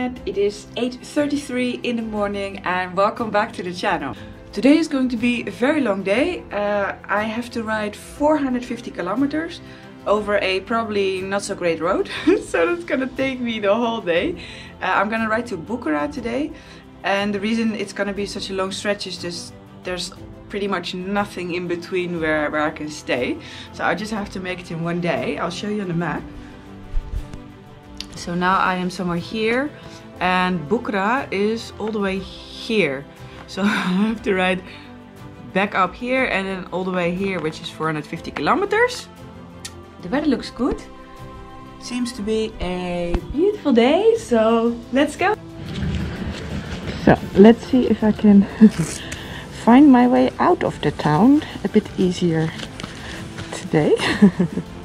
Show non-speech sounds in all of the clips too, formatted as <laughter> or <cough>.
internet, it is 8.33 in the morning and welcome back to the channel. Today is going to be a very long day. Uh, I have to ride 450 kilometers over a probably not so great road. <laughs> so that's gonna take me the whole day. Uh, I'm gonna ride to Bukhara today and the reason it's gonna be such a long stretch is just there's pretty much nothing in between where, where I can stay. So I just have to make it in one day. I'll show you on the map. So now I am somewhere here and Bukhara is all the way here. <laughs> So I have to ride back up here and then all the way here, which is 450 kilometers. The weather looks good. Seems to be a beautiful day, so let's go. So let's see if I can <laughs> find my way out of the town a bit easier today. <laughs>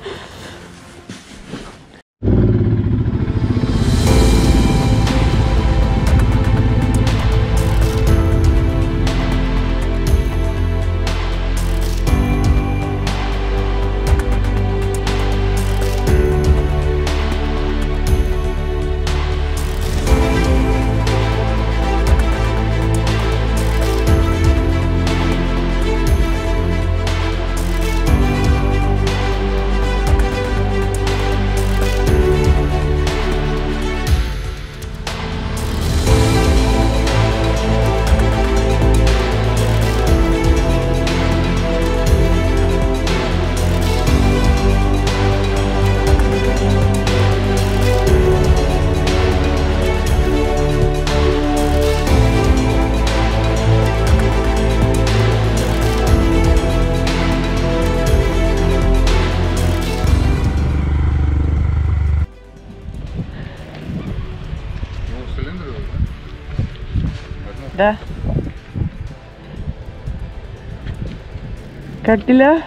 Как дела?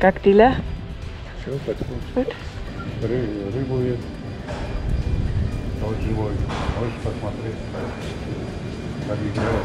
Как дела? Все, подходит. Ры- рыбу ест. Вот живой. Можешь посмотреть, как играет.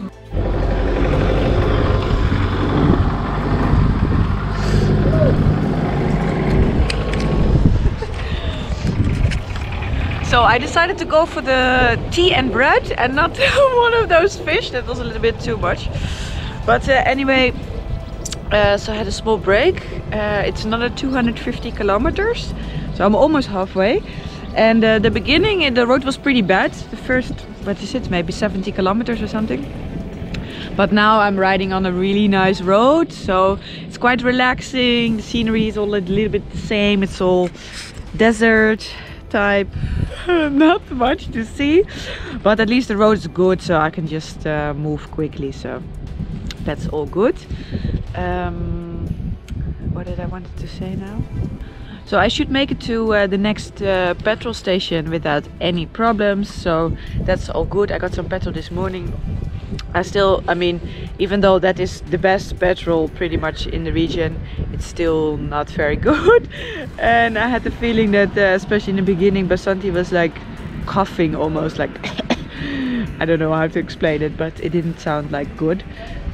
So I decided to go for the tea and bread and not <laughs> one of those fish. That was a little bit too much. But uh, anyway, uh, so I had a small break. Uh, it's another 250 kilometers. So I'm almost halfway. And uh, the beginning, the road was pretty bad. The first, what is it, maybe 70 kilometers or something. But now I'm riding on a really nice road. So it's quite relaxing. The scenery is all a little bit the same. It's all desert type. <laughs> Not much to see. But at least the road is good. So I can just uh, move quickly. So that's all good. Um, what did I wanted to say now? So I should make it to uh, the next uh, petrol station without any problems. So that's all good. I got some petrol this morning. I still, I mean, even though that is the best petrol pretty much in the region, still not very <laughs> good. And I had the feeling that, uh, especially in the beginning, Basanti was like coughing almost like <laughs> I don't know how to explain it, but it didn't sound like good.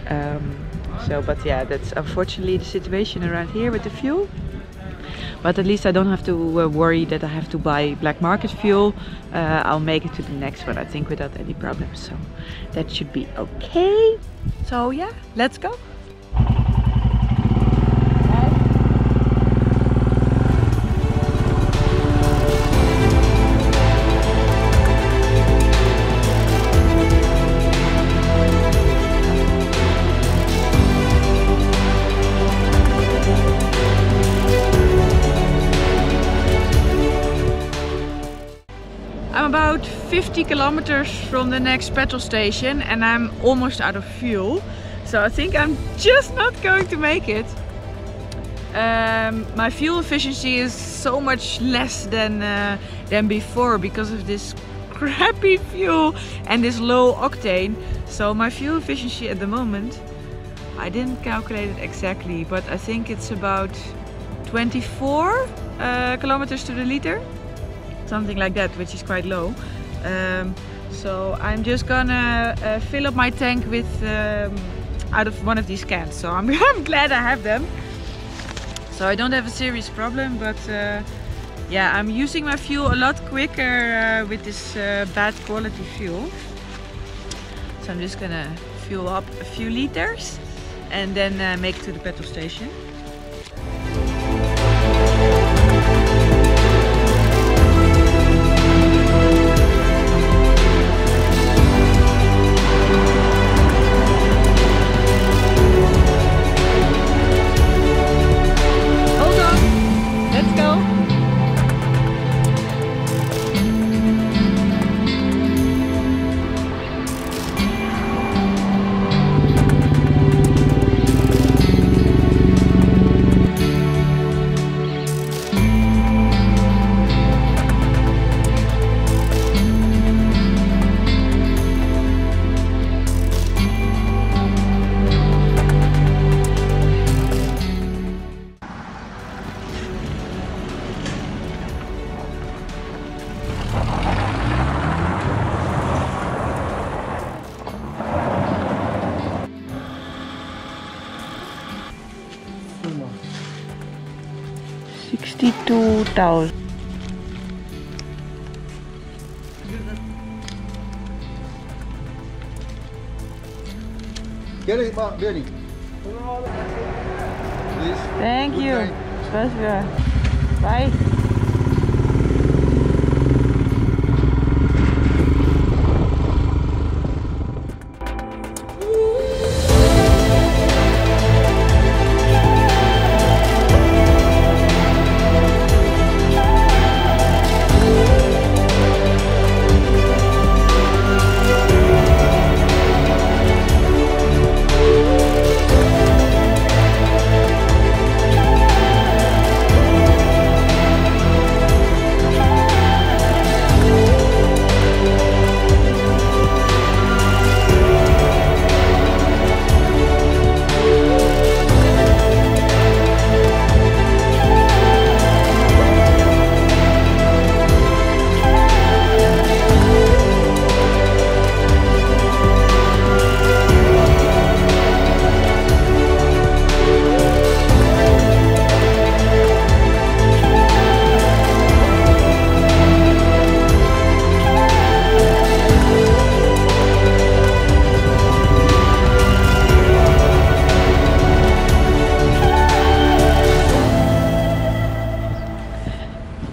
Um, so, but yeah, that's unfortunately the situation around here with the fuel. but at least I don't have to uh, worry that I have to buy black market fuel. Uh, I'll make it to the next one I think without any problems so that should be okay. So yeah, let's go. 50 kilometers from the next petrol station and I'm almost out of fuel. So I think I'm just not going to make it. Um, my fuel efficiency is so much less than, uh, than before because of this <laughs> crappy fuel and this low octane. So my fuel efficiency at the moment, I didn't calculate it exactly, but I think it's about 24 uh, kilometers to the liter something like that, which is quite low. Um, so I'm just gonna uh, fill up my tank with um, out of one of these cans. So I'm, <laughs> I'm glad I have them. So I don't have a serious problem, but uh, yeah, I'm using my fuel a lot quicker uh, with this uh, bad quality fuel. So I'm just gonna fuel up a few liters and then uh, make it to the petrol station. 22,000. Get it, Bob, Billy. Thank Good you. Bye.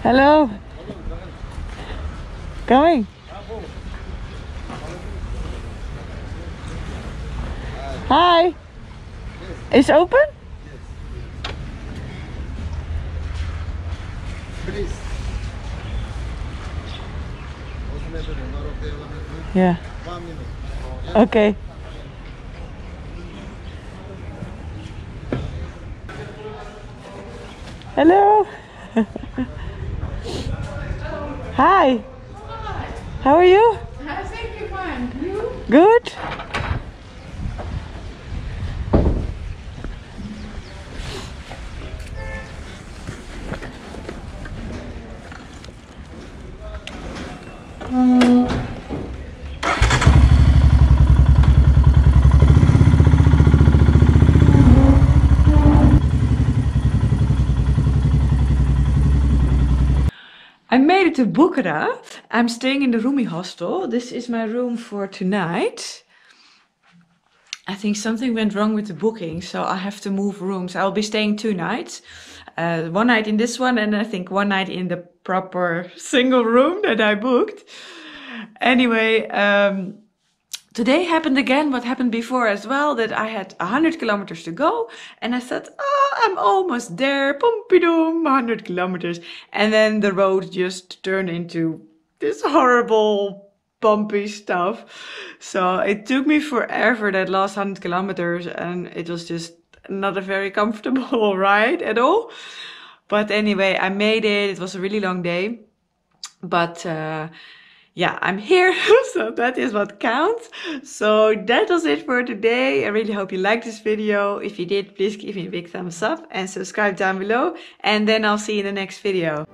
Hello. Coming. Hi. Is open? Please. Yeah. Okay. Hello. <laughs> Hi. How are you? I think you're fine. You? Good. Made it to Bukhara. I'm staying in the Rumi hostel. This is my room for tonight. I think something went wrong with the booking, so I have to move rooms. I'll be staying two nights. Uh, one night in this one, and I think one night in the proper <laughs> single room that I booked. Anyway, um, today happened again what happened before as well that I had 100 kilometers to go and I said oh, I'm almost there, Pompidou, 100 kilometers. And then the road just turned into this horrible bumpy stuff. So it took me forever that last 100 kilometers and it was just not a very comfortable <laughs> ride at all. But anyway, I made it. It was a really long day. But uh, yeah, I'm here, <laughs> so that is what counts. So that was it for today. I really hope you liked this video. If you did, please give me a big thumbs up and subscribe down below. And then I'll see you in the next video.